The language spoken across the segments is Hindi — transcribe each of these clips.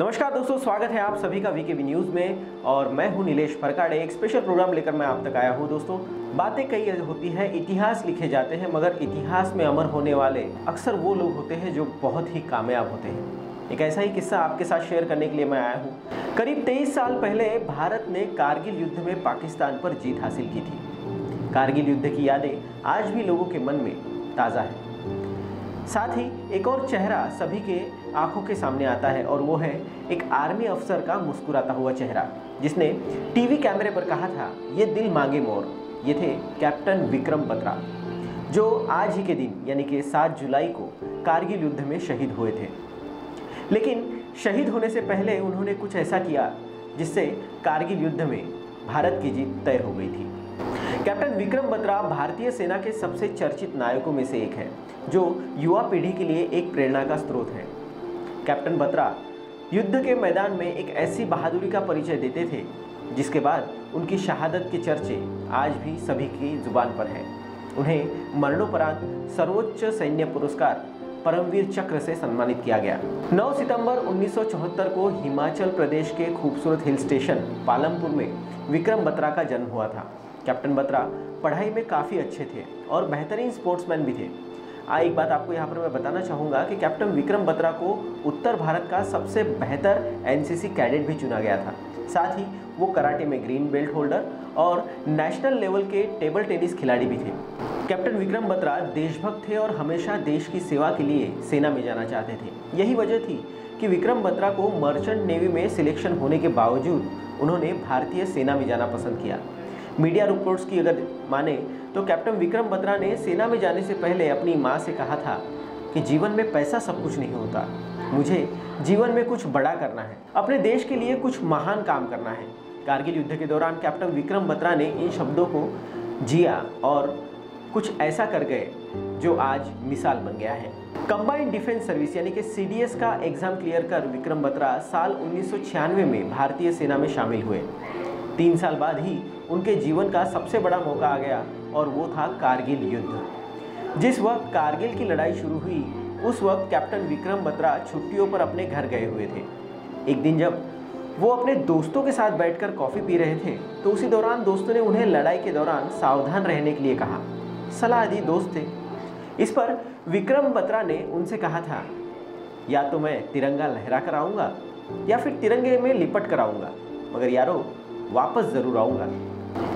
नमस्कार दोस्तों, स्वागत है आप सभी का वीके न्यूज़ में और मैं हूँ नीलेश फरकाड़े। एक स्पेशल प्रोग्राम लेकर मैं आप तक आया हूँ दोस्तों। बातें कई होती हैं, इतिहास लिखे जाते हैं, मगर इतिहास में अमर होने वाले अक्सर वो लोग होते हैं जो बहुत ही कामयाब होते हैं। एक ऐसा ही किस्सा आपके साथ शेयर करने के लिए मैं आया हूँ। करीब तेईस साल पहले भारत ने कारगिल युद्ध में पाकिस्तान पर जीत हासिल की थी। कारगिल युद्ध की यादें आज भी लोगों के मन में ताज़ा है। साथ ही एक और चेहरा सभी के आँखों के सामने आता है और वो है एक आर्मी अफसर का मुस्कुराता हुआ चेहरा, जिसने टीवी कैमरे पर कहा था, ये दिल मांगे मोर। ये थे कैप्टन विक्रम बत्रा, जो आज ही के दिन, यानी कि 7 जुलाई को कारगिल युद्ध में शहीद हुए थे। लेकिन शहीद होने से पहले उन्होंने कुछ ऐसा किया, जिससे कारगिल युद्ध में भारत की जीत तय हो गई थी। कैप्टन विक्रम बत्रा भारतीय सेना के सबसे चर्चित नायकों में से एक है, जो युवा पीढ़ी के लिए एक प्रेरणा का स्रोत है। कैप्टन बत्रा युद्ध के मैदान में एक ऐसी बहादुरी का परिचय देते थे, जिसके बाद उनकी शहादत के चर्चे आज भी सभी की ज़ुबान पर हैं। उन्हें मरणोपरांत सर्वोच्च सैन्य पुरस्कार परमवीर चक्र से सम्मानित किया गया। 9 सितंबर 1974 को हिमाचल प्रदेश के खूबसूरत हिल स्टेशन पालमपुर में विक्रम बत्रा का जन्म हुआ था। कैप्टन बत्रा पढ़ाई में काफ़ी अच्छे थे और बेहतरीन स्पोर्ट्समैन भी थे। आ एक बात आपको यहाँ पर मैं बताना चाहूँगा कि कैप्टन विक्रम बत्रा को उत्तर भारत का सबसे बेहतर एनसीसी कैडेट भी चुना गया था। साथ ही वो कराटे में ग्रीन बेल्ट होल्डर और नेशनल लेवल के टेबल टेनिस खिलाड़ी भी थे। कैप्टन विक्रम बत्रा देशभक्त थे और हमेशा देश की सेवा के लिए सेना में जाना चाहते थे। यही वजह थी कि विक्रम बत्रा को मर्चेंट नेवी में सिलेक्शन होने के बावजूद उन्होंने भारतीय सेना में जाना पसंद किया। मीडिया रिपोर्ट्स की अगर माने तो कैप्टन विक्रम बत्रा ने सेना में जाने से पहले अपनी माँ से कहा था कि जीवन में पैसा सब कुछ नहीं होता। मुझे जीवन में कुछ बड़ा करना है। अपने देश के लिए कुछ महान काम करना है। कारगिल युद्ध के दौरान कैप्टन विक्रम बत्रा ने इन शब्दों को जिया और कुछ ऐसा कर गए, जो आज मिसाल बन गया है। कंबाइंड डिफेंस सर्विस, यानी कि सी का एग्ज़ाम क्लियर कर विक्रम बत्रा साल उन्नीस सौ छियानवे में भारतीय सेना में शामिल हुए। तीन साल बाद ही उनके जीवन का सबसे बड़ा मौका आ गया और वो था कारगिल युद्ध। जिस वक्त कारगिल की लड़ाई शुरू हुई, उस वक्त कैप्टन विक्रम बत्रा छुट्टियों पर अपने घर गए हुए थे। एक दिन जब वो अपने दोस्तों के साथ बैठकर कॉफ़ी पी रहे थे तो उसी दौरान दोस्तों ने उन्हें लड़ाई के दौरान सावधान रहने के लिए कहा। सलाह दी दोस्त थे इस पर विक्रम बत्रा ने उनसे कहा था, या तो मैं तिरंगा लहरा कर आऊँगा या फिर तिरंगे में लिपट कर आऊँगा। मगर यारो वापस ज़रूर आऊँगा।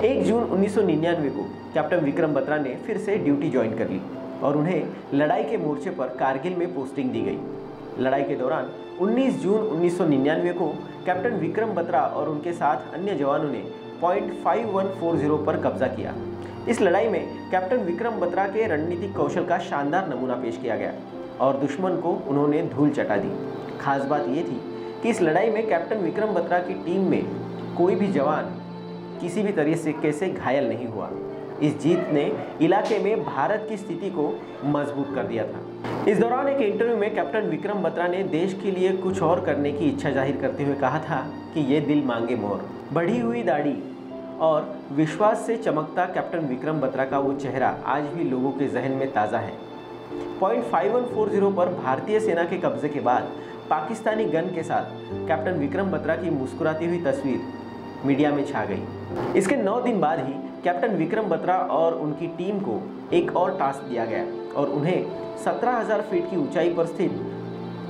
एक जून 1999 को कैप्टन विक्रम बत्रा ने फिर से ड्यूटी ज्वाइन कर ली और उन्हें लड़ाई के मोर्चे पर कारगिल में पोस्टिंग दी गई। लड़ाई के दौरान 19 जून 1999 को कैप्टन विक्रम बत्रा और उनके साथ अन्य जवानों ने point five one four zero पर कब्जा किया। इस लड़ाई में कैप्टन विक्रम बत्रा के रणनीतिक कौशल का शानदार नमूना पेश किया गया और दुश्मन को उन्होंने धूल चटा दी। खास बात ये थी कि इस लड़ाई में कैप्टन विक्रम बत्रा की टीम में कोई भी जवान किसी भी तरीके से घायल नहीं हुआ। इस जीत ने इलाके में भारत की स्थिति को मज़बूत कर दिया था। इस दौरान एक इंटरव्यू में कैप्टन विक्रम बत्रा ने देश के लिए कुछ और करने की इच्छा ज़ाहिर करते हुए कहा था कि ये दिल मांगे मोर। बढ़ी हुई दाढ़ी और विश्वास से चमकता कैप्टन विक्रम बत्रा का वो चेहरा आज भी लोगों के जहन में ताज़ा है। Point five one four zero पर भारतीय सेना के कब्जे के बाद पाकिस्तानी गन के साथ कैप्टन विक्रम बत्रा की मुस्कुराती हुई तस्वीर मीडिया में छा गई। इसके नौ दिन बाद ही कैप्टन विक्रम बत्रा और उनकी टीम को एक और टास्क दिया गया और उन्हें 17,000 फीट की ऊंचाई पर स्थित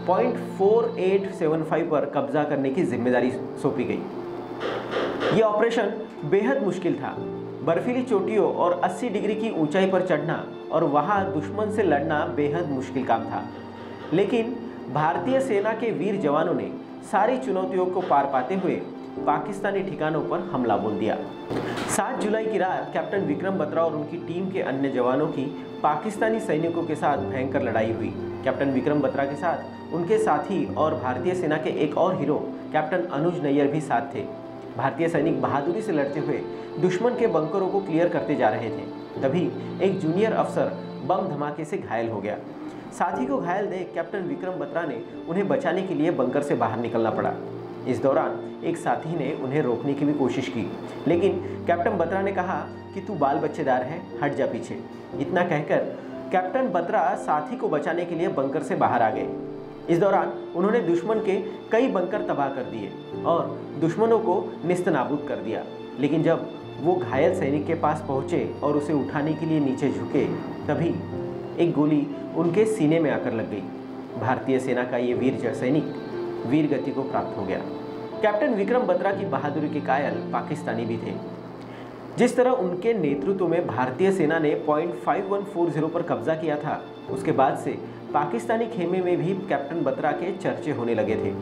point four eight seven five पर कब्जा करने की ज़िम्मेदारी सौंपी गई। ये ऑपरेशन बेहद मुश्किल था। बर्फीली चोटियों और 80 डिग्री की ऊंचाई पर चढ़ना और वहाँ दुश्मन से लड़ना बेहद मुश्किल काम था। लेकिन भारतीय सेना के वीर जवानों ने सारी चुनौतियों को पार पाते हुए पाकिस्तानी ठिकानों पर हमला बोल दिया 7 जुलाई की रात कैप्टन विक्रम बत्रा और उनकी टीम के अन्य जवानों की पाकिस्तानी सैनिकों के साथ भयंकर लड़ाई हुई। कैप्टन विक्रम बत्रा के साथ उनके साथी और भारतीय सेना के एक और हीरो, कैप्टन अनुज नैयर भी साथ थे। भारतीय सैनिक बहादुरी से लड़ते हुए दुश्मन के बंकरों को क्लियर करते जा रहे थे। तभी एक जूनियर अफसर बम धमाके से घायल हो गया। साथी को घायल देख कैप्टन विक्रम बत्रा ने उन्हें बचाने के लिए बंकर से बाहर निकलना पड़ा। इस दौरान एक साथी ने उन्हें रोकने की भी कोशिश की। लेकिन कैप्टन बत्रा ने कहा कि तू बाल बच्चेदार है, हट जा पीछे। इतना कहकर कैप्टन बत्रा साथी को बचाने के लिए बंकर से बाहर आ गए। इस दौरान उन्होंने दुश्मन के कई बंकर तबाह कर दिए और दुश्मनों को निस्त नाबूद कर दिया। लेकिन जब वो घायल सैनिक के पास पहुँचे और उसे उठाने के लिए नीचे झुके, तभी एक गोली उनके सीने में आकर लग गई। भारतीय सेना का ये वीर सैनिक वीर गति को प्राप्त हो गया। कैप्टन विक्रम बत्रा की बहादुरी के कायल पाकिस्तानी भी थे। जिस तरह उनके नेतृत्व में भारतीय सेना ने point five one four zero पर कब्जा किया था, उसके बाद से पाकिस्तानी खेमे में भी कैप्टन बत्रा के चर्चे होने लगे थे।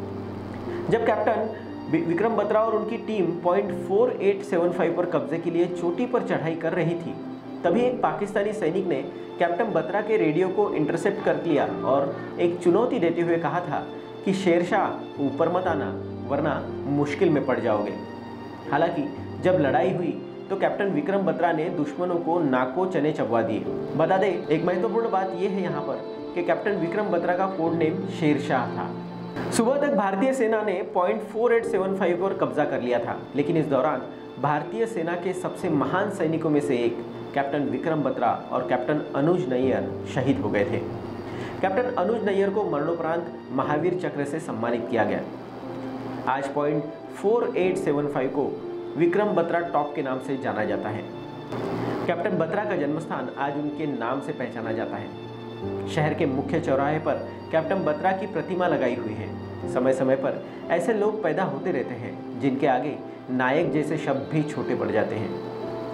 जब कैप्टन विक्रम बत्रा और उनकी team point four eight seven five पर कब्जे के लिए चोटी पर चढ़ाई कर रही थी, तभी एक पाकिस्तानी सैनिक ने कैप्टन बत्रा के रेडियो को इंटरसेप्ट कर लिया और एक चुनौती देते हुए कहा था कि शेरशाह ऊपर मत आना, वरना मुश्किल में पड़ जाओगे। हालाँकि, जब लड़ाई हुई तो कैप्टन विक्रम बत्रा ने दुश्मनों को नाको चने चबवा दिए। बता दें, एक महत्वपूर्ण बात यह है यहाँ पर कि कैप्टन विक्रम बत्रा का कोड नेम शेरशाह था। सुबह तक भारतीय सेना ने point four eight seven five पर कब्जा कर लिया था, लेकिन इस दौरान भारतीय सेना के सबसे महान सैनिकों में से एक, कैप्टन विक्रम बत्रा और कैप्टन अनुज नैयर शहीद हो गए थे। कैप्टन अनुज नैयर को मरणोपरांत महावीर चक्र से सम्मानित किया गया। आज point four eight seven five को विक्रम बत्रा टॉप के नाम से जाना जाता है। कैप्टन बत्रा का जन्मस्थान आज उनके नाम से पहचाना जाता है। शहर के मुख्य चौराहे पर कैप्टन बत्रा की प्रतिमा लगाई हुई है। समय समय पर ऐसे लोग पैदा होते रहते हैं, जिनके आगे नायक जैसे शब्द भी छोटे पड़ जाते हैं।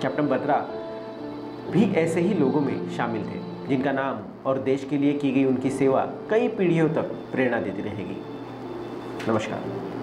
कैप्टन बत्रा भी ऐसे ही लोगों में शामिल थे। जिनका नाम और देश के लिए की गई उनकी सेवा कई पीढ़ियों तक प्रेरणा देती रहेगी। नमस्कार।